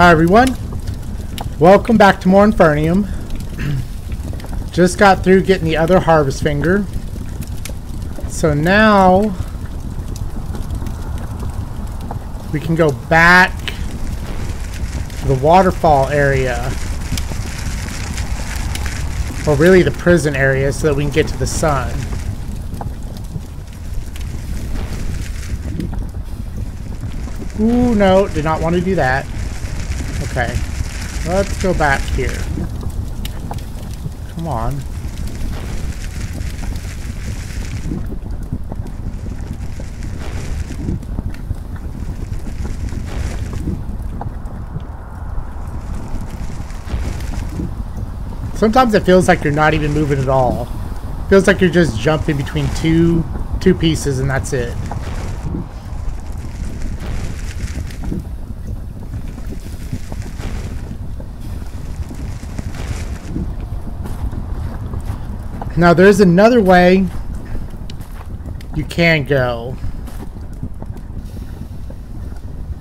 Hi everyone, welcome back to more Infernium. Just got through getting the other harvest finger. So now we can go back to the waterfall area. Or really the prison area so that we can get to the sun. Ooh, no, did not want to do that. Okay. Let's go back here. Come on. Sometimes it feels like you're not even moving at all. Feels like you're just jumping between two two pieces and that's it. Now there's another way you can go.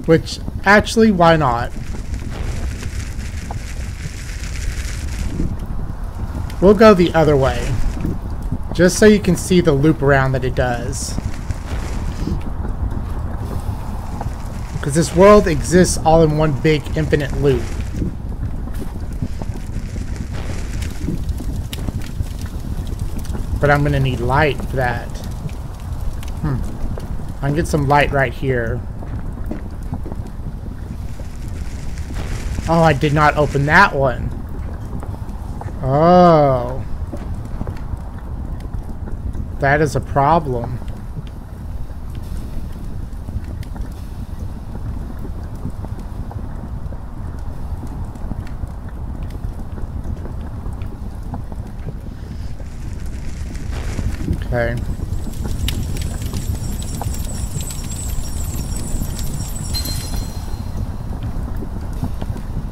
Which, actually, why not? We'll go the other way. Just so you can see the loop around that it does. Because this world exists all in one big infinite loop. But I'm going to need light for that. Hmm. I can get some light right here. Oh, I did not open that one. Oh. That is a problem. Okay.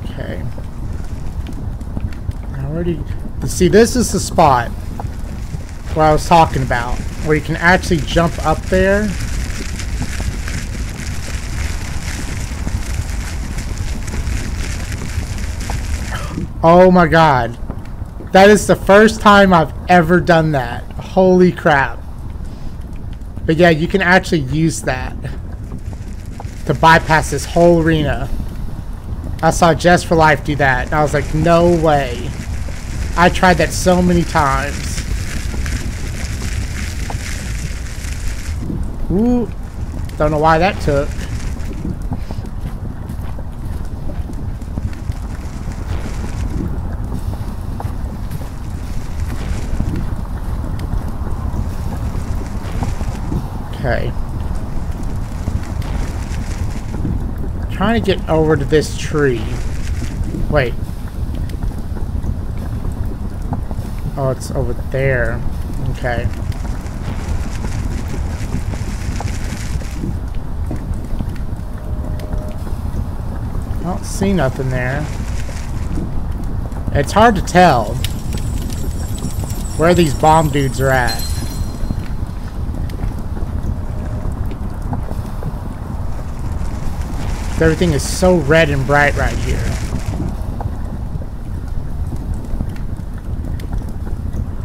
Okay. I already... See, this is the spot where I was talking about. Where you can actually jump up there. Oh my god. That is the first time I've ever done that. Holy crap. But yeah, you can actually use that to bypass this whole arena. I saw Just for Life do that, and I was like, no way. I tried that so many times. Ooh. Don't know why that took. Okay. Trying to get over to this tree. Wait. Oh, it's over there. Okay. I don't see nothing there. It's hard to tell where these bomb dudes are at. Everything is so red and bright right here.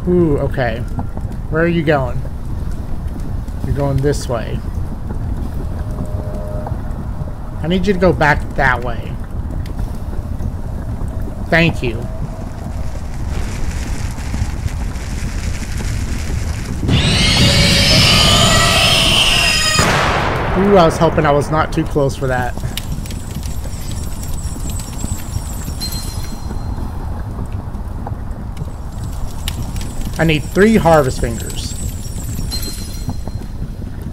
Ooh, okay. Where are you going? You're going this way. I need you to go back that way. Thank you. Ooh, I was hoping I was not too close for that. I need three harvest fingers.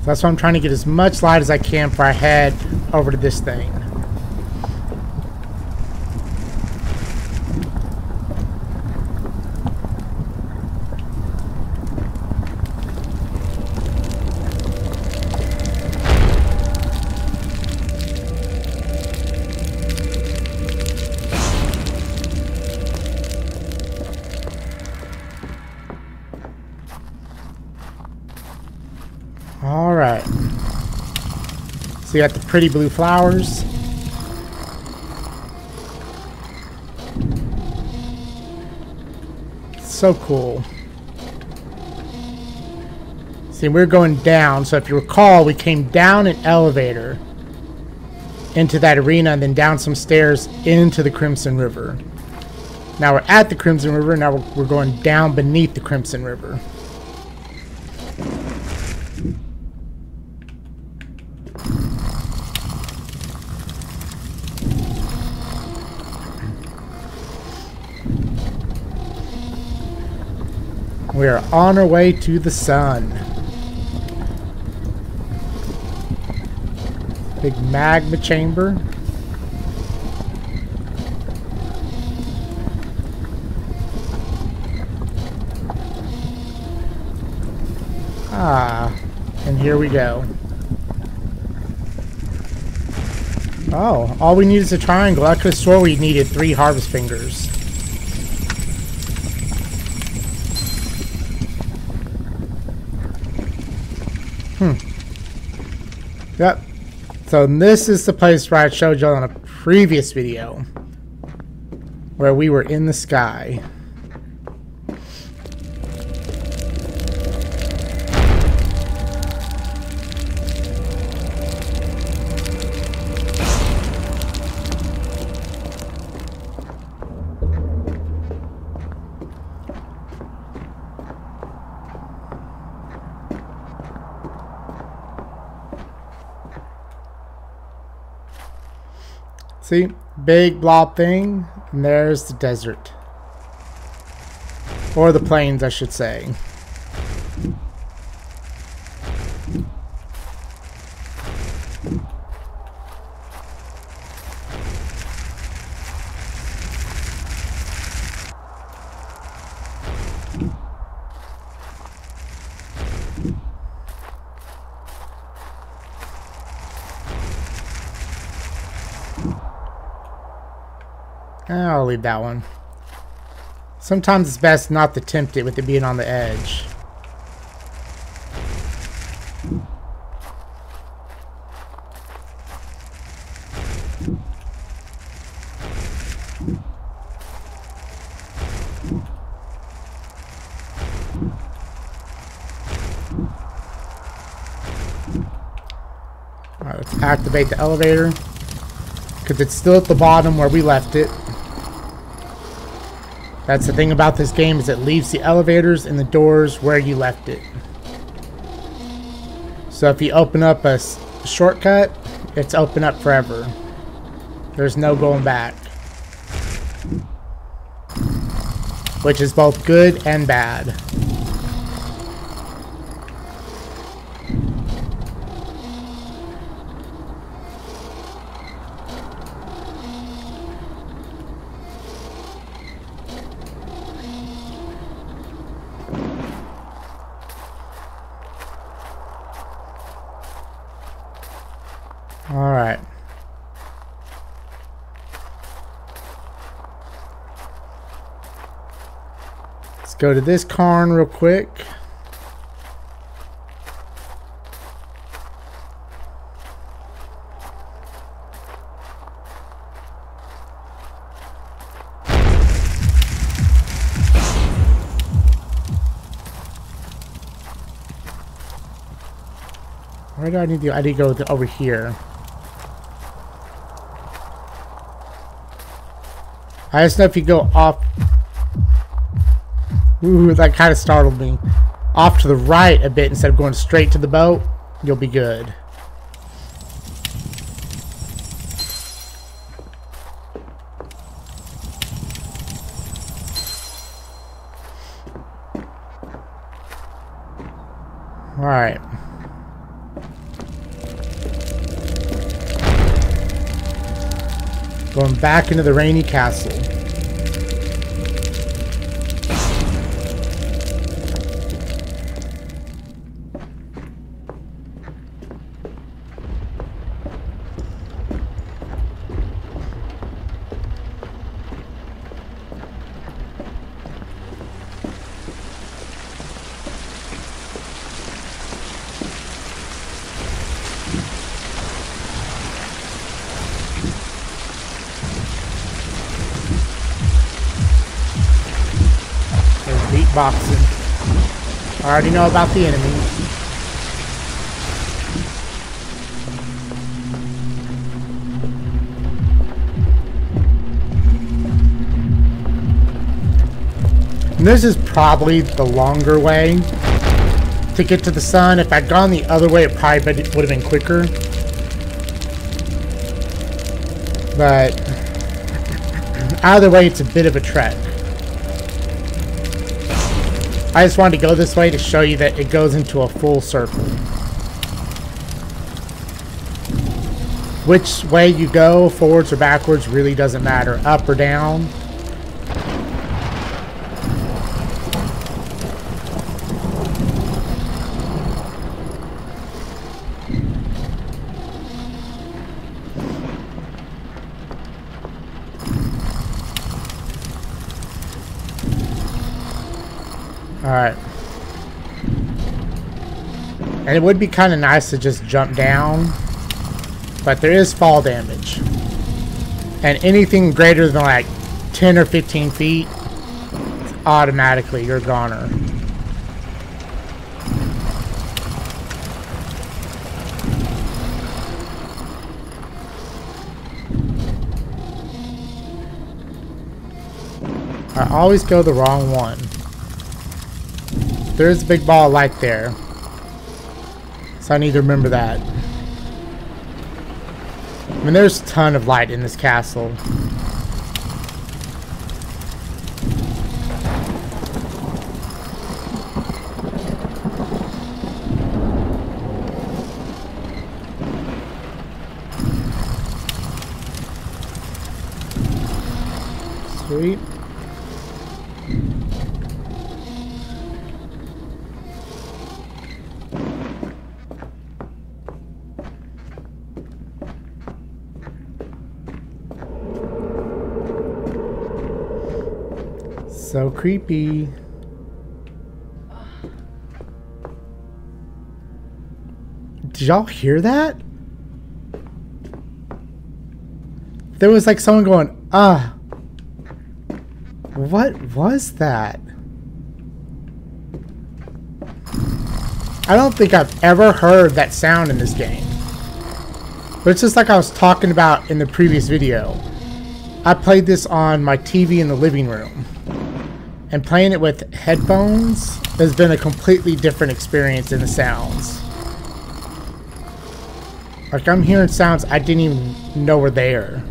That's why I'm trying to get as much light as I can before I head over to this thing. So you got the pretty blue flowers. So cool. See, we're going down, so if you recall, we came down an elevator into that arena and then down some stairs into the Crimson River. Now we're at the Crimson River, now we're, going down beneath the Crimson River. We are on our way to the sun. Big magma chamber. Ah, and here we go. Oh, all we need is a triangle. I could have swore we needed three harvest fingers. Yep. So this is the place where I showed you on a previous video. Where we were in the sky. Big blob thing. And there's the desert. Or the plains, I should say. I'll leave that one. Sometimes it's best not to tempt it with it being on the edge. Alright, let's activate the elevator. Because it's still at the bottom where we left it. That's the thing about this game is it leaves the elevators and the doors where you left it. So if you open up a shortcut, it's open up forever. There's no going back. Which is both good and bad. Alright. Let's go to this cairn real quick. Where do I need to go? I need to go over here. I just know if you go off... Ooh, that kind of startled me. Off to the right a bit instead of going straight to the boat, you'll be good. Alright. Going back into the rainy castle. I already know about the enemy. And this is probably the longer way to get to the sun. If I'd gone the other way, it probably would have been quicker. But either way, it's a bit of a trek. I just wanted to go this way to show you that it goes into a full circle. Which way you go, forwards or backwards, really doesn't matter. Up or down. Alright. And it would be kind of nice to just jump down. But there is fall damage. And anything greater than like 10 or 15 feet, automatically you're goner. I always go the wrong one. There's a big ball of light there. So I need to remember that. I mean, there's a ton of light in this castle. Sweet. So creepy. Did y'all hear that? There was like someone going, ah. What was that? I don't think I've ever heard that sound in this game. But it's just like I was talking about in the previous video. I played this on my TV in the living room. And playing it with headphones has been a completely different experience in the sounds. Like I'm hearing sounds I didn't even know were there.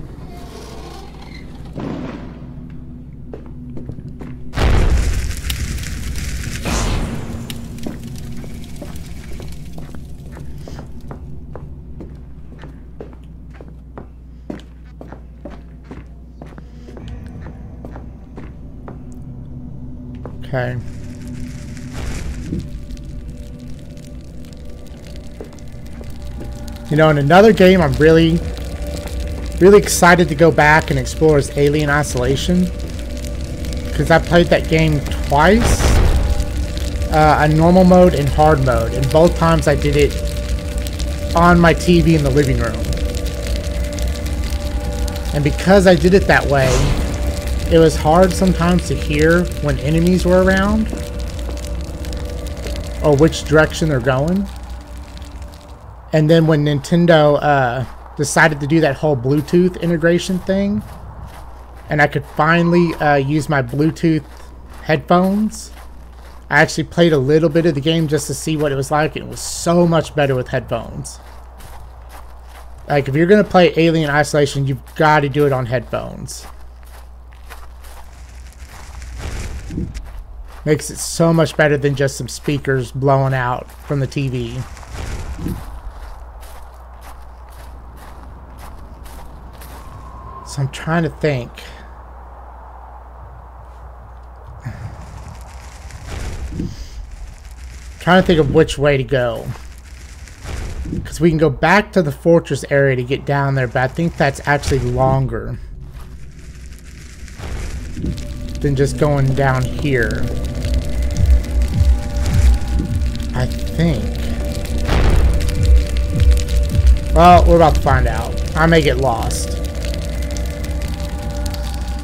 Okay. You know, in another game I'm really, really excited to go back and explore is Alien Isolation. Because I played that game twice. Uh, a normal mode and hard mode. And both times I did it on my TV in the living room. And because I did it that way, it was hard sometimes to hear when enemies were around. Or which direction they're going. And then when Nintendo uh, decided to do that whole Bluetooth integration thing, and I could finally uh, use my Bluetooth headphones, I actually played a little bit of the game just to see what it was like. It was so much better with headphones. Like, if you're going to play Alien Isolation, you've got to do it on headphones. Makes it so much better than just some speakers blowing out from the TV. So I'm trying to think. trying to think of which way to go. Because we can go back to the fortress area to get down there, but I think that's actually longer than just going down here. I think. Well, we're about to find out. I may get lost.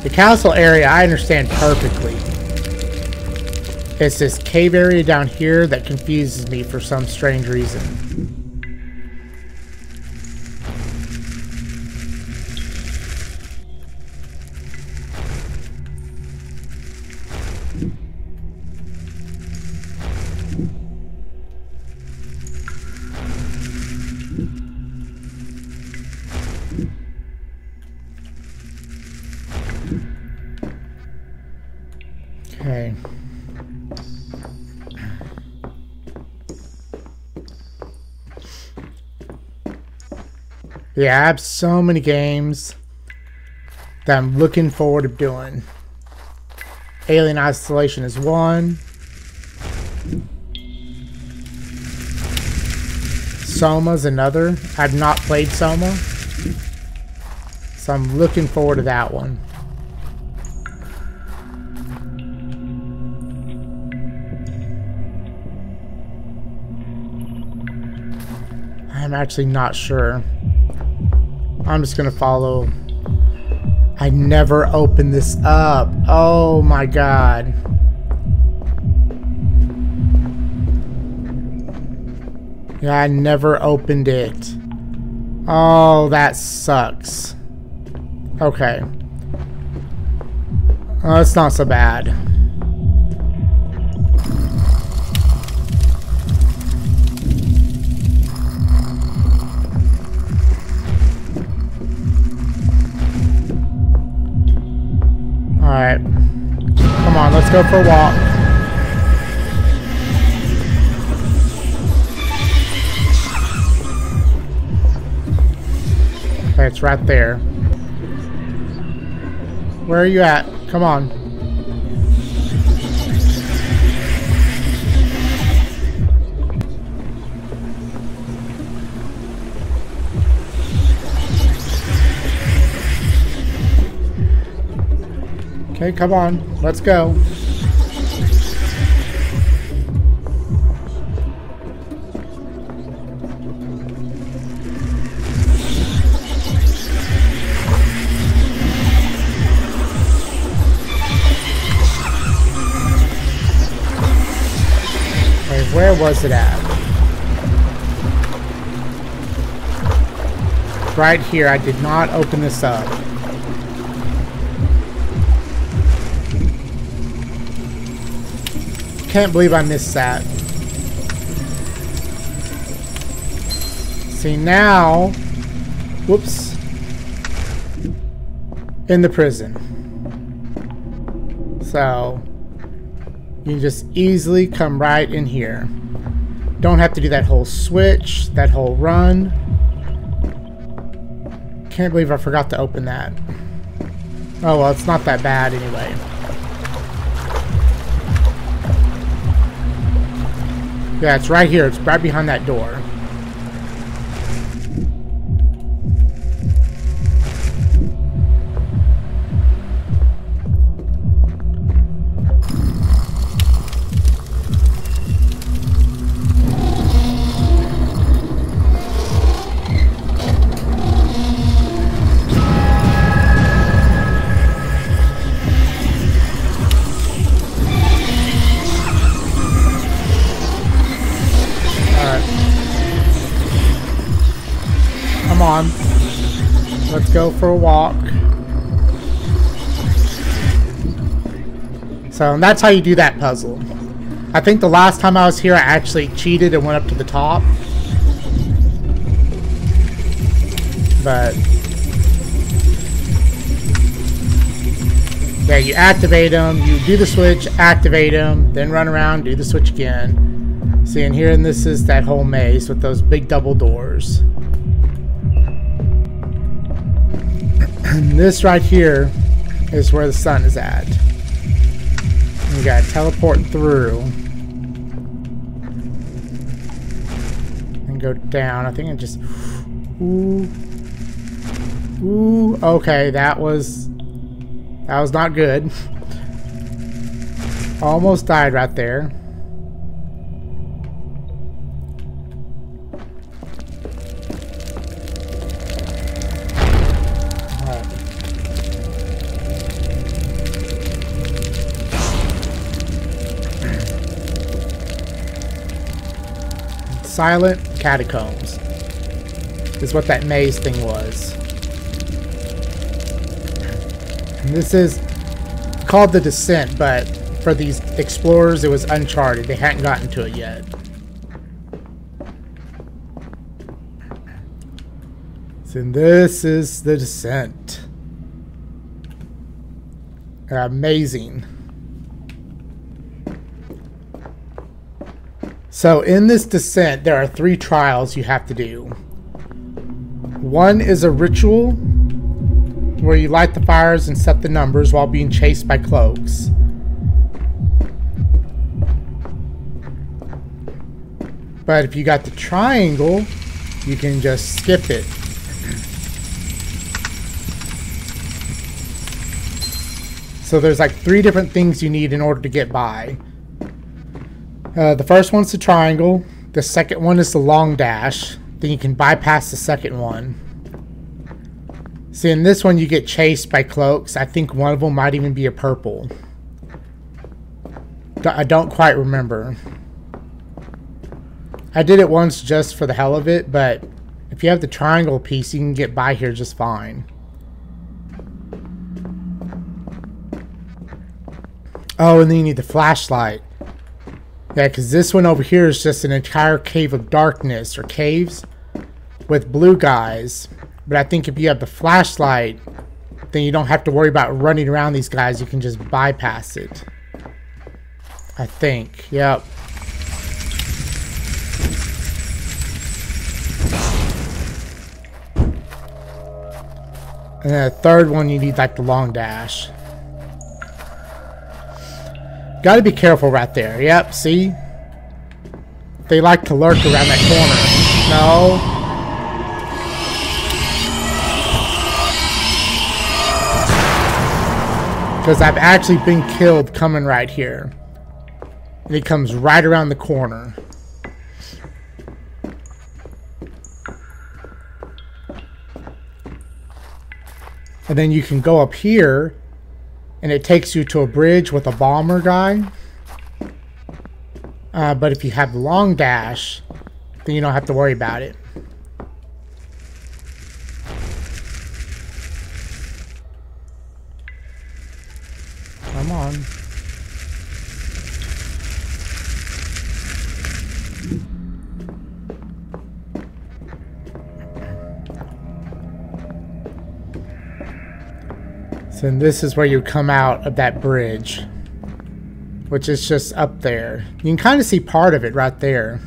The castle area I understand perfectly. It's this cave area down here that confuses me for some strange reason. Yeah, I have so many games that I'm looking forward to doing. Alien Isolation is one. Soma's another. I've not played Soma. So I'm looking forward to that one. I'm actually not sure. I'm just gonna follow. I never opened this up. Oh my god. Yeah, I never opened it. Oh, that sucks. Okay. Oh, it's not so bad. Alright. Come on, let's go for a walk. Okay, it's right there. Where are you at? Come on. Okay, come on. Let's go. Where was it at? Right here. I did not open this up. Can't believe I missed that. See, now... Whoops. In the prison. So... You can just easily come right in here. Don't have to do that whole switch, that whole run. Can't believe I forgot to open that. Oh well, it's not that bad anyway. Yeah, it's right here. It's right behind that door. For a walk. So that's how you do that puzzle. I think the last time I was here I actually cheated and went up to the top. But... Yeah, you activate them, you do the switch, activate them, then run around, do the switch again. See, and here and this is that whole maze with those big double doors. And this right here is where the sun is at. You gotta teleport through. And go down. I think it just... Ooh. Ooh. Okay, that was... That was not good. Almost died right there. Silent Catacombs. Is what that maze thing was. And this is called The Descent, but for these explorers, it was Uncharted. They hadn't gotten to it yet. So this is The Descent. Amazing. So in this descent, there are three trials you have to do. One is a ritual where you light the fires and set the numbers while being chased by cloaks. But if you got the triangle, you can just skip it. So there's like three different things you need in order to get by. Uh, the first one's the triangle. The second one is the long dash. Then you can bypass the second one. See, in this one you get chased by cloaks. I think one of them might even be a purple. I don't quite remember. I did it once just for the hell of it, but if you have the triangle piece, you can get by here just fine. Oh, and then you need the flashlight. Yeah, because this one over here is just an entire cave of darkness, or caves, with blue guys. But I think if you have the flashlight, then you don't have to worry about running around these guys. You can just bypass it. I think. Yep. And then the third one, you need like the long dash. Gotta be careful right there. Yep, see? They like to lurk around that corner. No. Because I've actually been killed coming right here. And he comes right around the corner. And then you can go up here and it takes you to a bridge with a bomber guy. Uh, but if you have long dash, then you don't have to worry about it. So this is where you come out of that bridge. Which is just up there. You can kind of see part of it right there.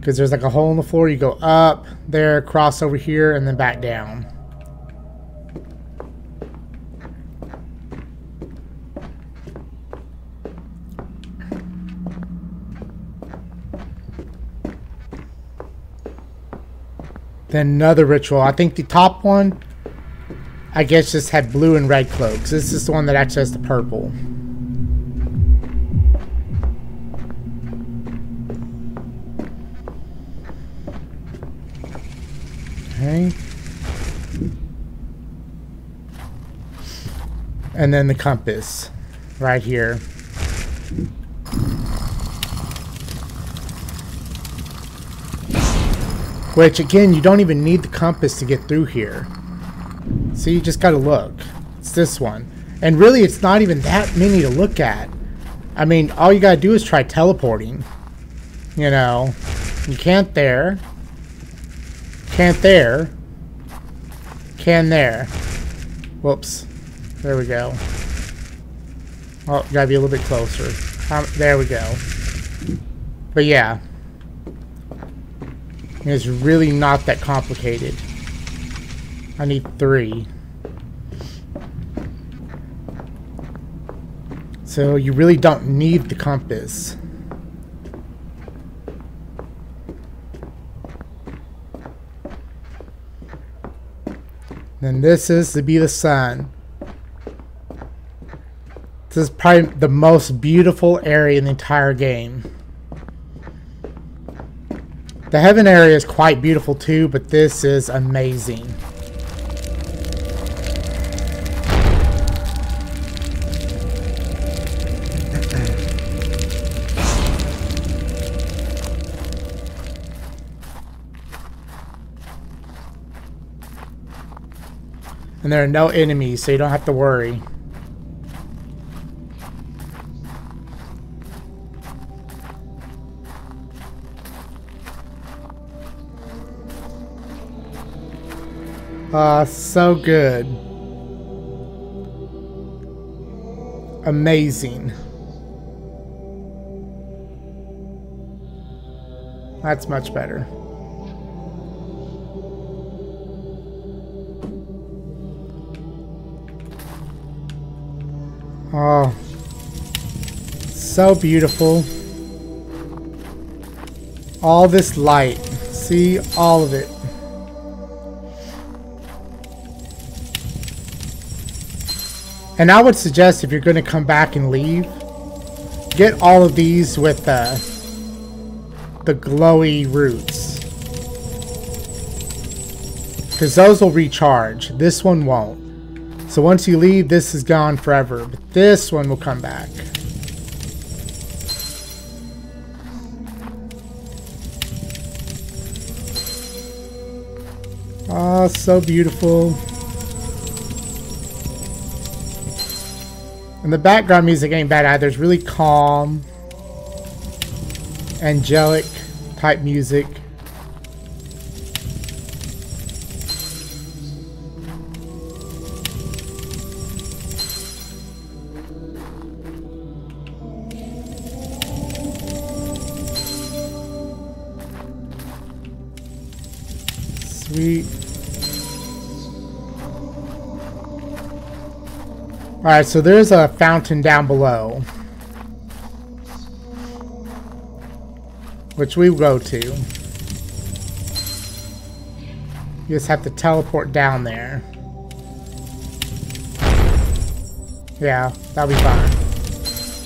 Because there's like a hole in the floor. You go up, there, cross over here, and then back down. Then another ritual. I think the top one I guess just had blue and red cloaks. This is the one that actually has the purple. Okay. And then the compass right here. Which again, you don't even need the compass to get through here. So you just gotta look. It's this one. And really, it's not even that many to look at. I mean, all you gotta do is try teleporting. You know, you can't there. Can't there. Can there. Whoops. There we go. Oh, gotta be a little bit closer. Um, there we go. But yeah. It's really not that complicated. I need three. So you really don't need the compass. Then this is to be the sun. This is probably the most beautiful area in the entire game. The heaven area is quite beautiful too, but this is amazing. And there are no enemies, so you don't have to worry. Ah, uh, so good. Amazing. That's much better. Oh, so beautiful. All this light. See all of it. And I would suggest if you're going to come back and leave, get all of these with uh, the glowy roots. Because those will recharge. This one won't. So once you leave, this is gone forever. But this one will come back. Oh, so beautiful. And the background music ain't bad either. It's really calm, angelic type music. Alright, so there's a fountain down below. Which we go to. You just have to teleport down there. Yeah, that'll be fine.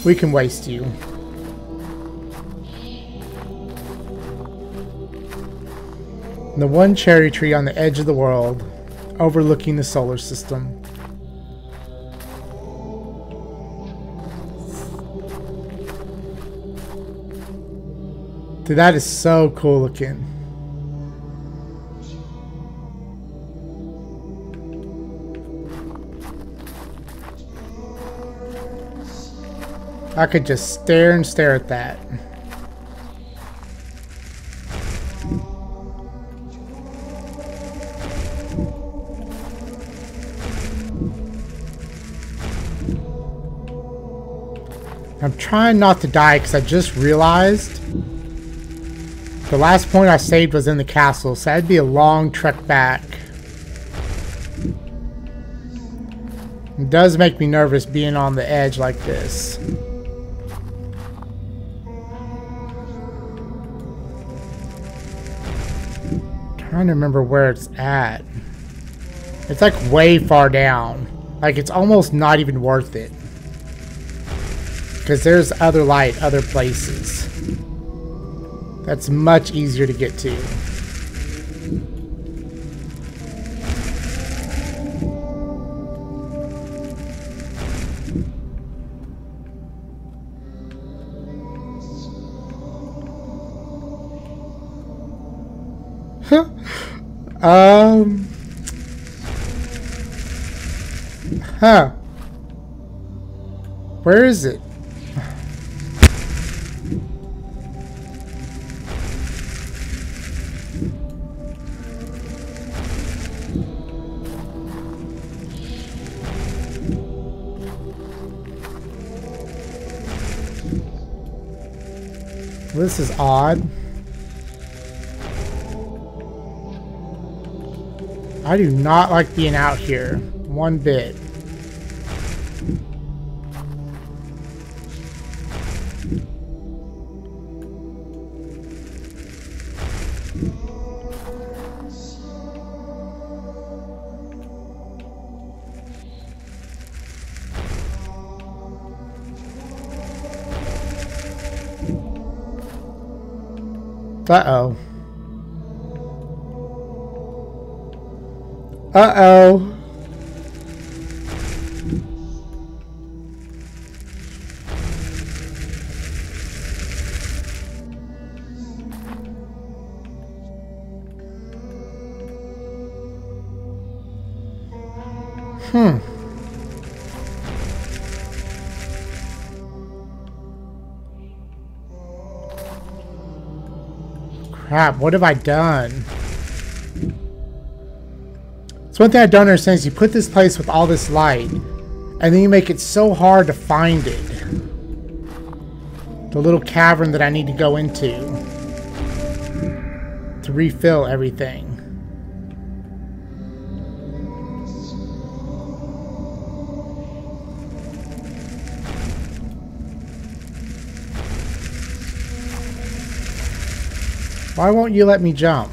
We can waste you. The one cherry tree on the edge of the world, overlooking the solar system. Dude, that is so cool looking. I could just stare and stare at that. I'm trying not to die because I just realized the last point I saved was in the castle, so that'd be a long trek back. It does make me nervous being on the edge like this. trying to remember where it's at. It's like way far down. Like it's almost not even worth it. Because there's other light, other places. That's much easier to get to. um. Huh. Where is it? This is odd. I do not like being out here. One bit. Uh-oh. Uh-oh. Crap, what have I done? So one thing I don't understand is you put this place with all this light, and then you make it so hard to find it. The little cavern that I need to go into to refill everything. Why won't you let me jump?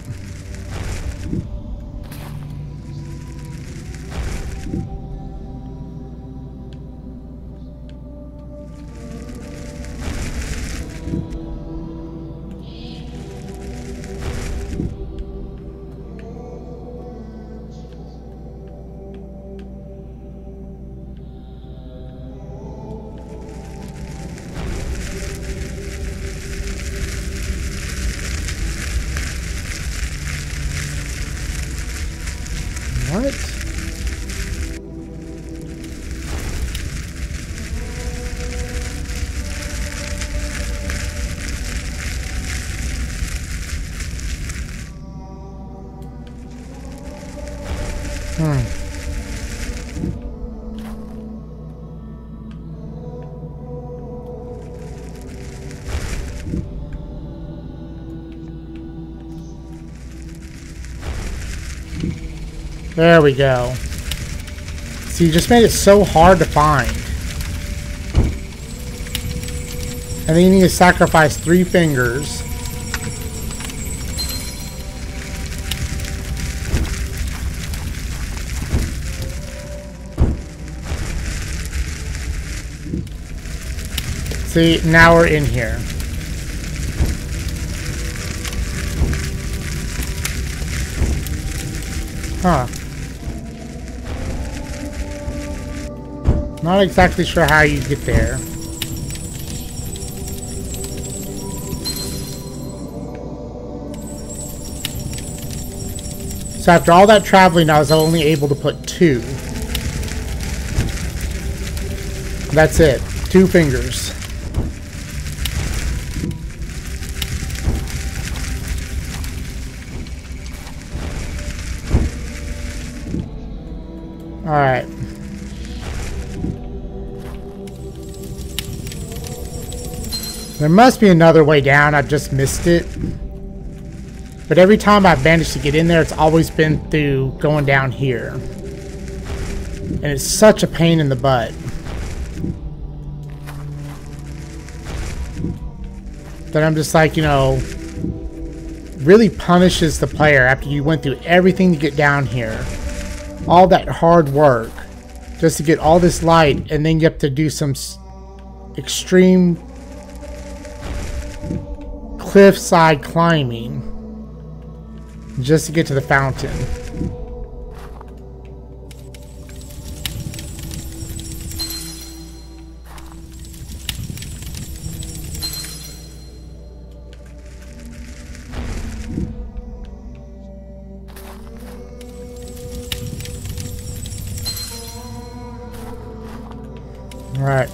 There we go. See, you just made it so hard to find. And then you need to sacrifice three fingers. See, now we're in here. Huh. Not exactly sure how you get there. So after all that traveling, I was only able to put two. That's it. Two fingers. Alright. There must be another way down, I've just missed it. But every time I've managed to get in there, it's always been through going down here. And it's such a pain in the butt. That I'm just like, you know, really punishes the player after you went through everything to get down here. All that hard work just to get all this light and then you have to do some extreme cliffside climbing just to get to the fountain. All right.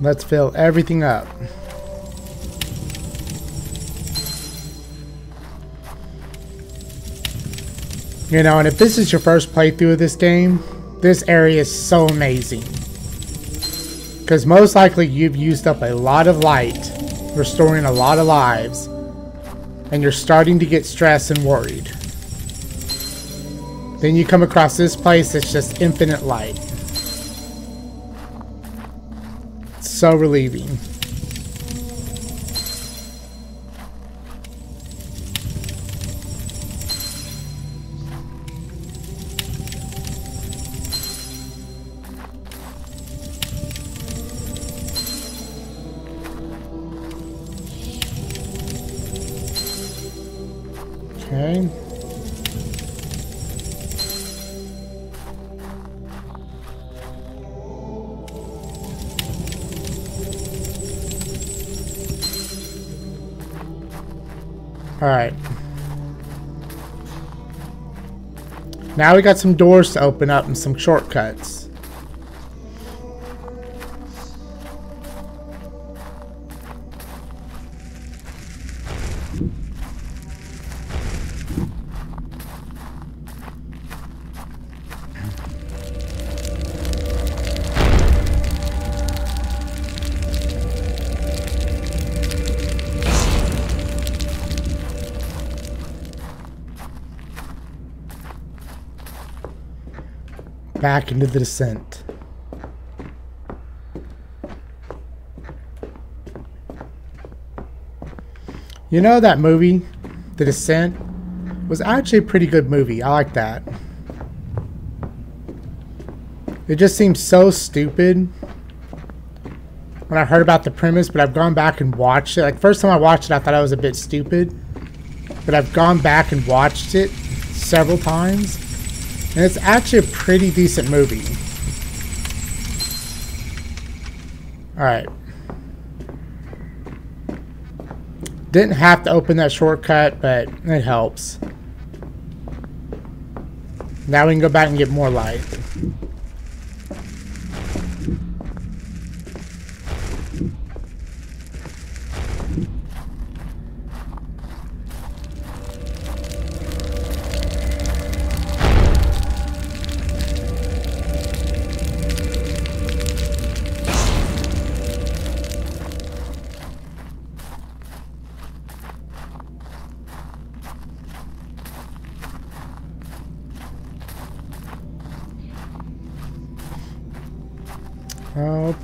Let's fill everything up. You know, and if this is your first playthrough of this game, this area is so amazing. Because most likely you've used up a lot of light, restoring a lot of lives, and you're starting to get stressed and worried. Then you come across this place that's just infinite light. It's so relieving. Okay. All right. Now we got some doors to open up and some shortcuts. Back into the descent. You know that movie, The Descent, was actually a pretty good movie. I like that. It just seems so stupid when I heard about the premise, but I've gone back and watched it. Like, first time I watched it, I thought I was a bit stupid. But I've gone back and watched it several times. And it's actually a pretty decent movie. Alright. Didn't have to open that shortcut, but it helps. Now we can go back and get more light.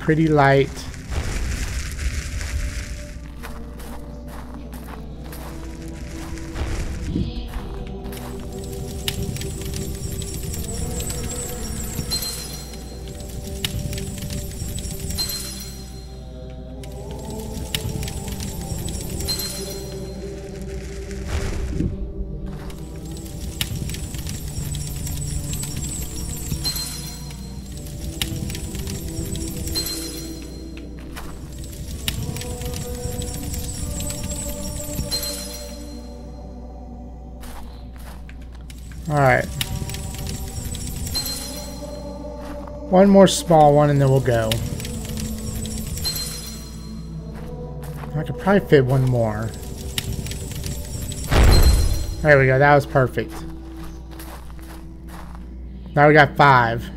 Pretty light. One more small one and then we'll go. I could probably fit one more. There we go, that was perfect. Now we got five.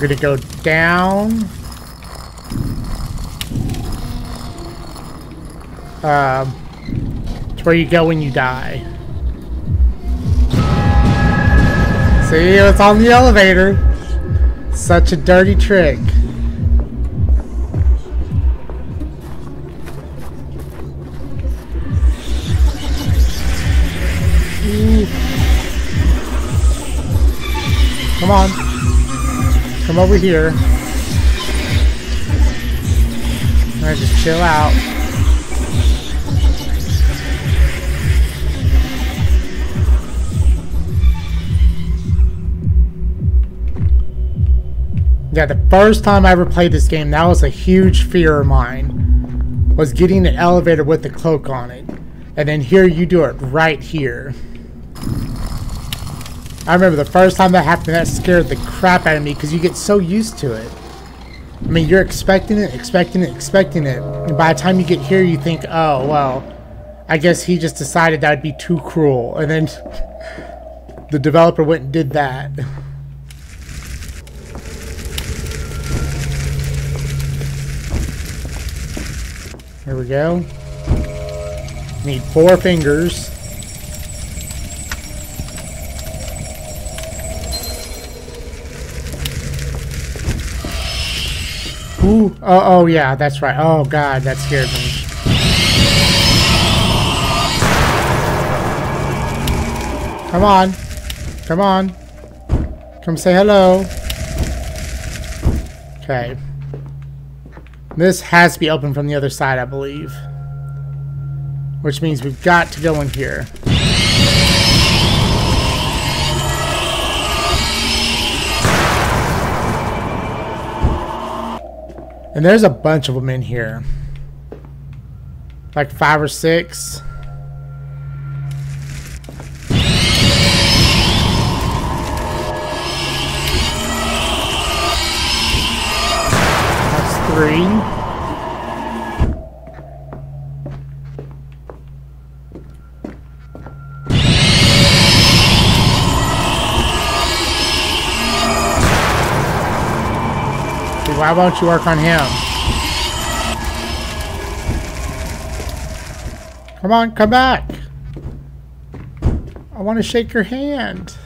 We're gonna go down. Um, it's where you go when you die. See, it's on the elevator. Such a dirty trick. Come on. Come over here. I just chill out. Yeah, the first time I ever played this game, that was a huge fear of mine. Was getting an elevator with the cloak on it. And then here you do it right here. I remember the first time that happened, that scared the crap out of me because you get so used to it. I mean, you're expecting it, expecting it, expecting it. And by the time you get here, you think, oh, well, I guess he just decided that would be too cruel. And then the developer went and did that. Here we go. Need four fingers. Ooh, oh, oh yeah, that's right. Oh god, that scared me. Come on. Come on. Come say hello. Okay. This has to be open from the other side, I believe. Which means we've got to go in here. And there's a bunch of them in here. Like five or six. That's three. Why won't you work on him? Come on, come back. I want to shake your hand.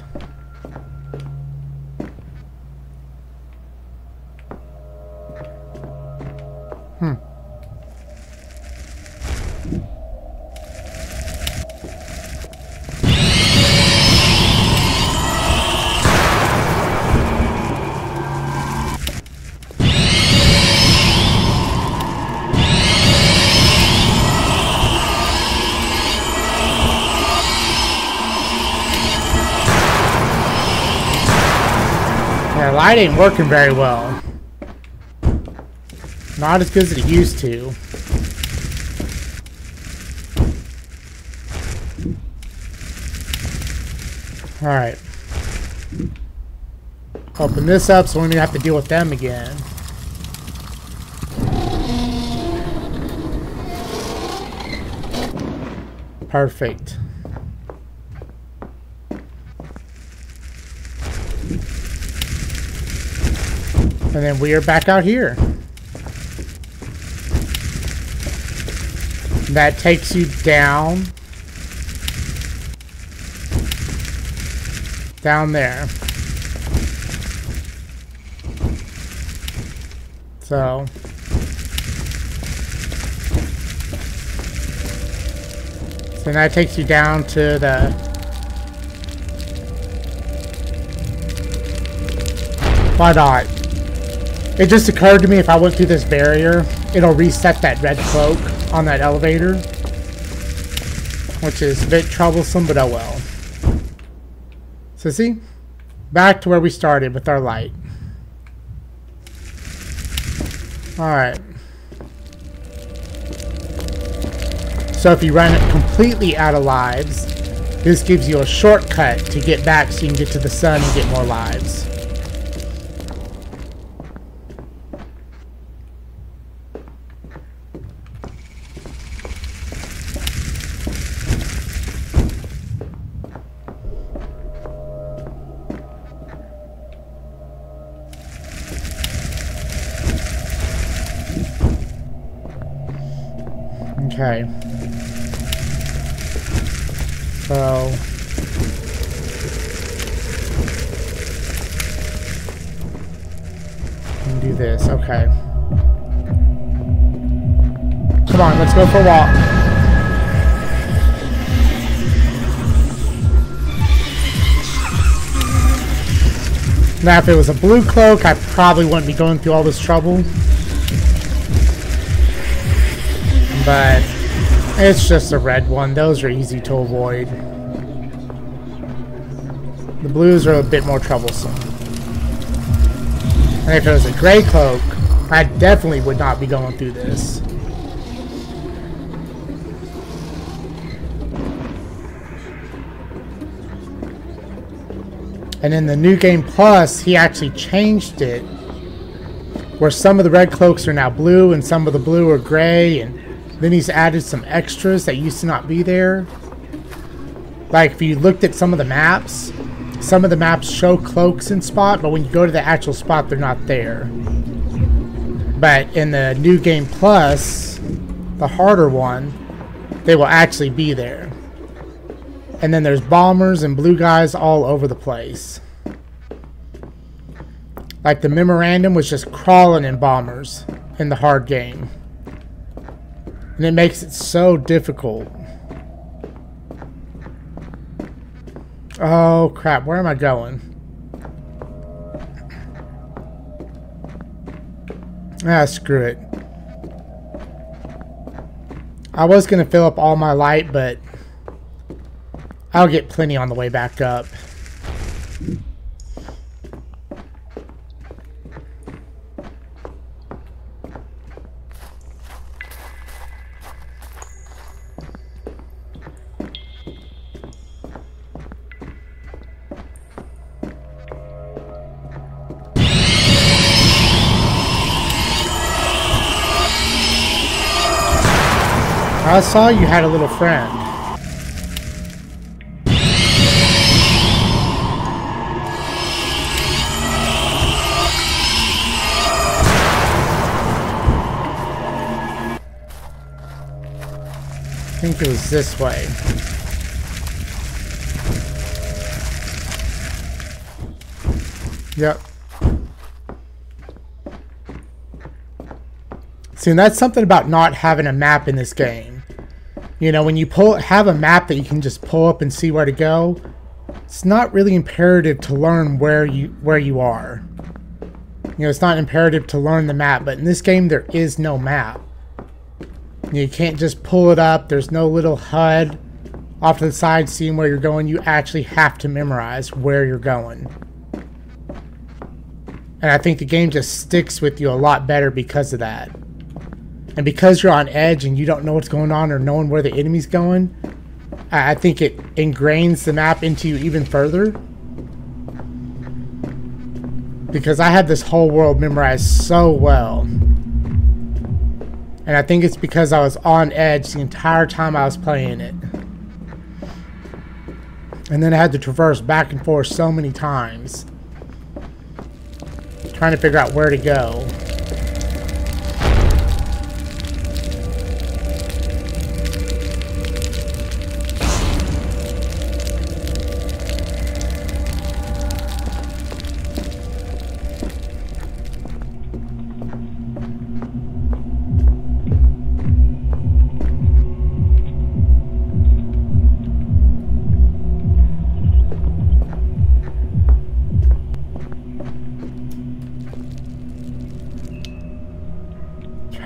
Ain't working very well. Not as good as it used to. Alright. Open this up so we don't have to deal with them again. Perfect. And then we are back out here. That takes you down. Down there. So. So that takes you down to the not? It just occurred to me if I went through this barrier, it'll reset that red cloak on that elevator. Which is a bit troublesome, but oh well. So see? Back to where we started with our light. Alright. So if you run it completely out of lives, this gives you a shortcut to get back so you can get to the sun and get more lives. Okay. So... do this, okay. Come on, let's go for a walk. Now, if it was a blue cloak, I probably wouldn't be going through all this trouble. but it's just a red one. Those are easy to avoid. The blues are a bit more troublesome. And if it was a gray cloak, I definitely would not be going through this. And in the new game plus, he actually changed it where some of the red cloaks are now blue and some of the blue are gray and then he's added some extras that used to not be there. Like if you looked at some of the maps, some of the maps show cloaks in spot, but when you go to the actual spot, they're not there. But in the new game plus, the harder one, they will actually be there. And then there's bombers and blue guys all over the place. Like the memorandum was just crawling in bombers in the hard game. And it makes it so difficult. Oh crap, where am I going? Ah, screw it. I was going to fill up all my light, but I'll get plenty on the way back up. I saw you had a little friend. I think it was this way. Yep. See, that's something about not having a map in this game. You know, when you pull have a map that you can just pull up and see where to go, it's not really imperative to learn where you where you are. You know, it's not imperative to learn the map, but in this game there is no map. You can't just pull it up. There's no little HUD off to the side seeing where you're going. You actually have to memorize where you're going. And I think the game just sticks with you a lot better because of that. And because you're on edge and you don't know what's going on or knowing where the enemy's going, I think it ingrains the map into you even further. Because I had this whole world memorized so well. And I think it's because I was on edge the entire time I was playing it. And then I had to traverse back and forth so many times. Trying to figure out where to go.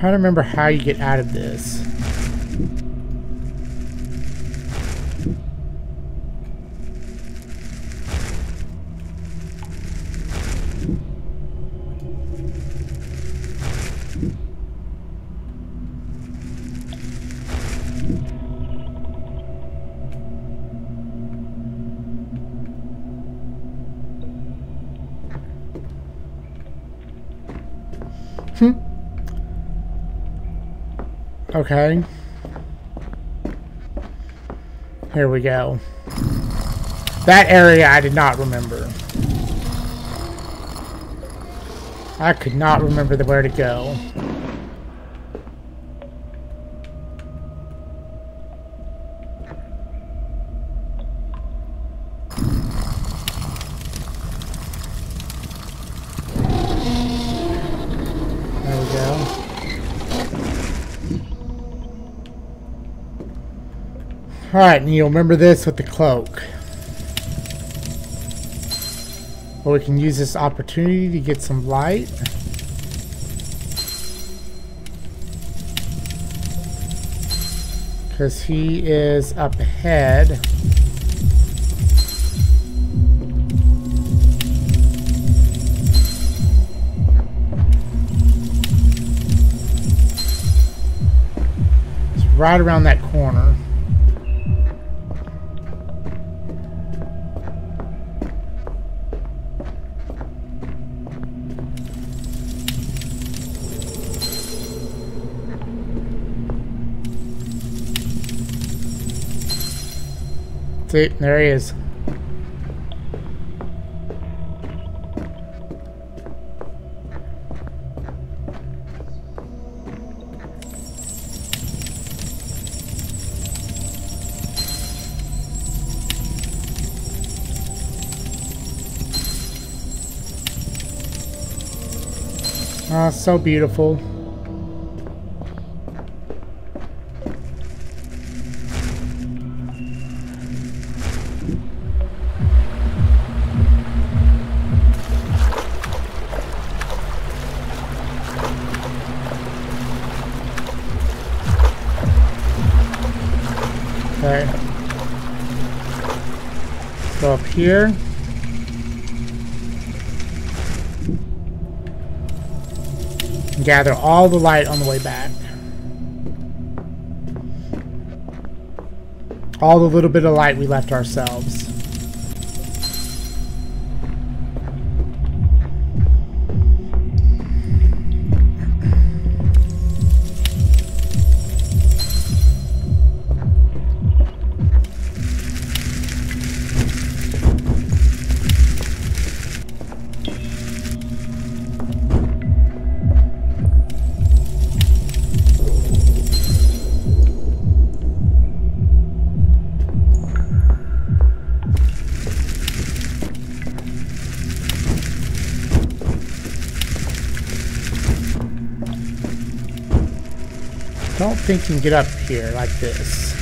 Trying to remember how you get out of this. Okay. Here we go. That area I did not remember. I could not remember the where to go. Alright, and you'll remember this with the cloak. Well, we can use this opportunity to get some light. Because he is up ahead. It's right around that corner. See, there he is. Oh, so beautiful. Here. gather all the light on the way back. All the little bit of light we left ourselves. Think you can get up here like this.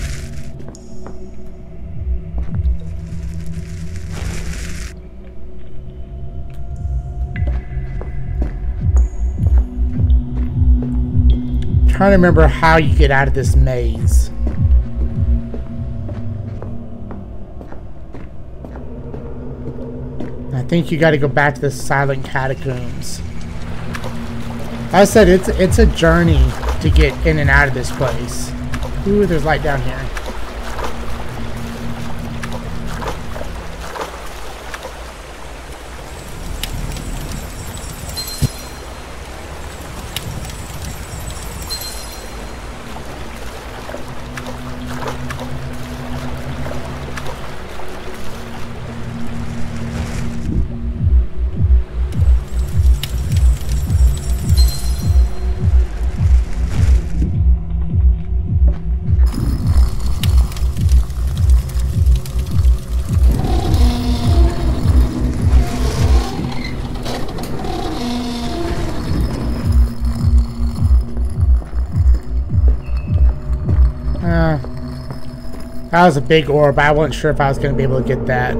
trying to remember how you get out of this maze. I think you got to go back to the silent catacombs. I said it's it's a journey to get in and out of this place. Ooh, there's light down here. That was a big orb. I wasn't sure if I was going to be able to get that.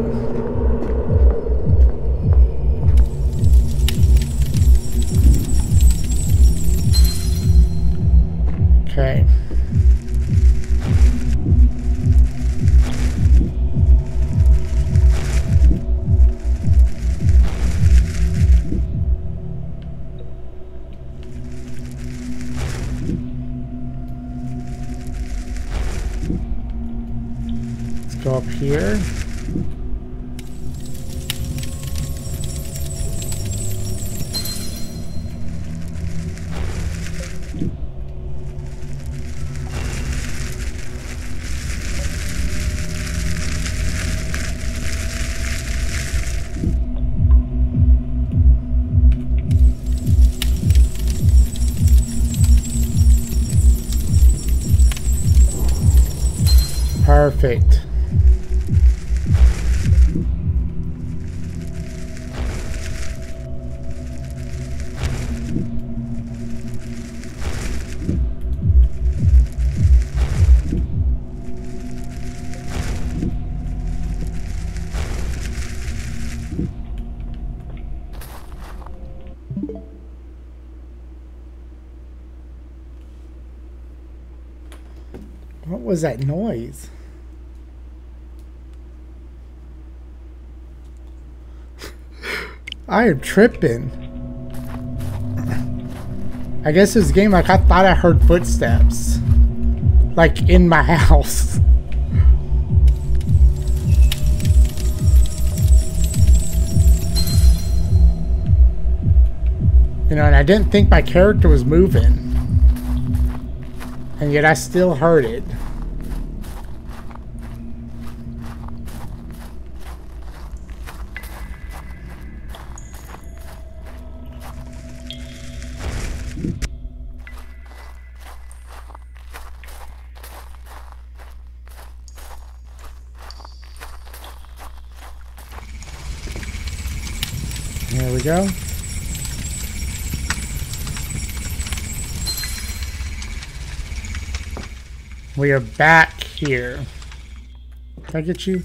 Was that noise? I am tripping. I guess this game, like, I thought I heard footsteps. Like, in my house. You know, and I didn't think my character was moving. And yet I still heard it. Go. We are back here. Can I get you?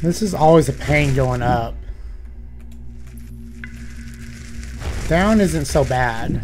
This is always a pain going up. Down isn't so bad.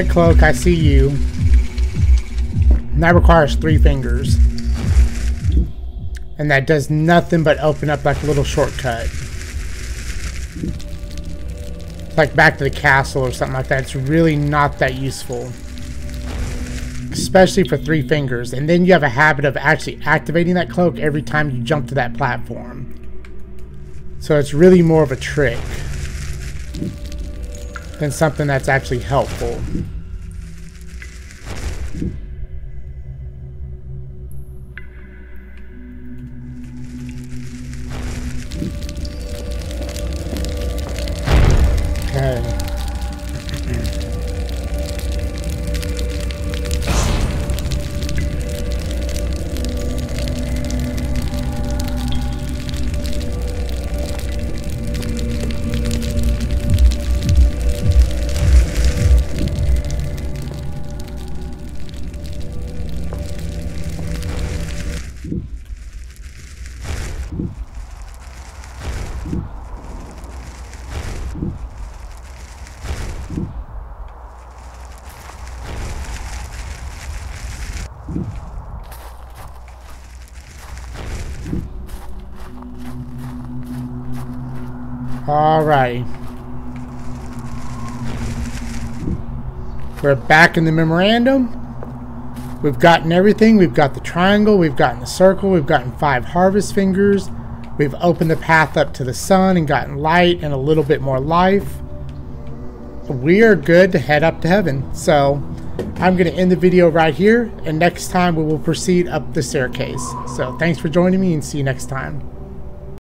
Red Cloak, I see you. And that requires three fingers. And that does nothing but open up like a little shortcut. Like back to the castle or something like that. It's really not that useful. Especially for three fingers. And then you have a habit of actually activating that cloak every time you jump to that platform. So it's really more of a trick than something that's actually helpful. We're back in the memorandum. We've gotten everything. We've got the triangle. We've gotten the circle. We've gotten five harvest fingers. We've opened the path up to the sun and gotten light and a little bit more life. We are good to head up to heaven. So I'm going to end the video right here. And next time we will proceed up the staircase. So thanks for joining me and see you next time.